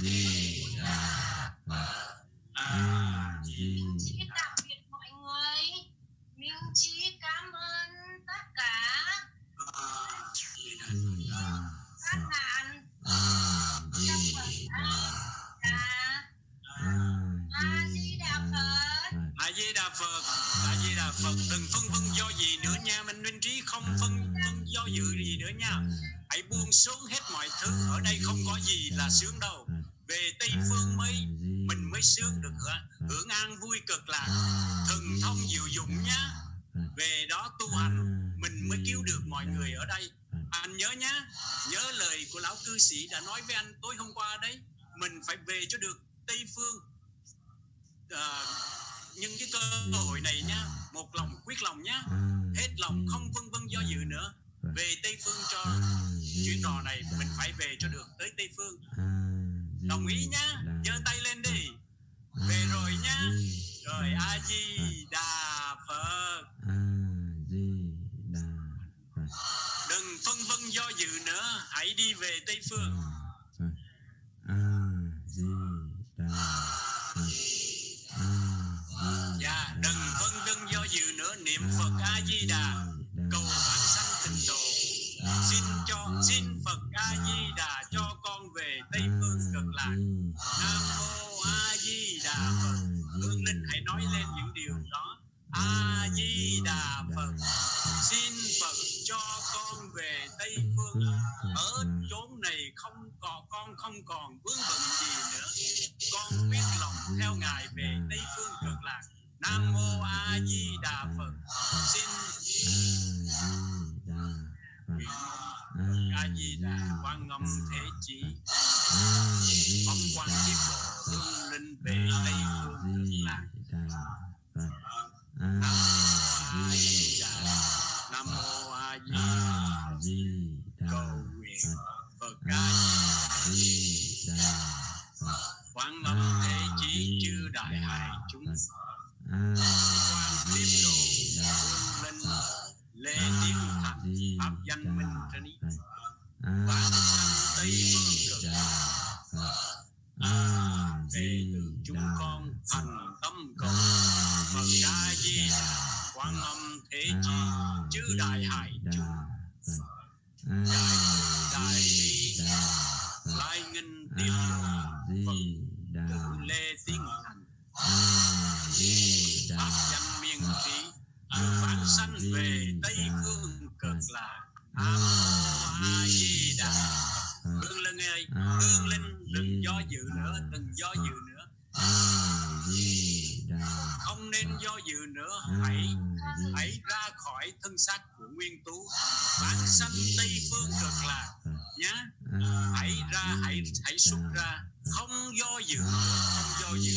di đà phật a di Chí tạm biệt mọi người. Minh trí cảm ơn tất cả di đà các phật nạn a di đà đà a A di Di đà Đà Phật. phật a di đà phật a di đà phật đừng phân vân do gì nữa nha minh minh trí không phân vân do dự gì nữa nha hãy buông xuống hết mọi thứ, ở đây không có gì là sướng đâu tây phương mới mình mới sướng được hưởng, hưởng an vui cực lạc thần thông diệu dụng nhá. Về đó tu hành mình mới cứu được mọi người ở đây. Anh nhớ nhá nhớ lời của lão cư sĩ đã nói với anh tối hôm qua đấy mình phải về cho được tây phương. À, nhưng cái cơ hội này nhá một lòng quyết lòng nhá hết lòng không vân vân do dự nữa. Về tây phương cho chuyến đò này mình phải về cho được tới tây phương đồng ý nhá giơ tay lên đi. Về rồi nhá. rồi a di đà phật. A di đà phật. Đừng phân vân do dự nữa hãy đi về tây phương. Phật a di đà phật. Dạ đừng phân vân do dự nữa niệm phật a di đà. Cầu vãng sanh tịnh độ. Xin cho xin phật a di đà hương linh hãy nói lên những điều đó. A di đà phật xin phật cho con về tây phương. Ở chốn này không còn con không còn vướng bận gì nữa. Con quyết lòng theo ngài về tây phương cực lạc. Nam mô a di đà phật. Xin a di đà quan âm thế chí phật a di quan âm thế chí chư đại hải chúng quan tiếp độ linh. Lê tiến thành pháp danh minh trí vạn sanh tây phương cực. Về từ chúng con thành tâm cầu. Phật a di đà quan âm thế chí chư đại hải chúng đại di đà lai nghinh tiếp di đà tự lê tiến di đà danh miên trí phản sanh về tây phương cực lạc nam a di đà hương linh ơi hương linh đừng do dự nữa đừng do dự nữa không nên do dự nữa. Hãy hãy ra khỏi thân xác nguyên tú. Vãng sanh tây phương cực lạc. Nhá. Hãy ra hãy hãy xuất ra. Không do dự. Nữa không do dự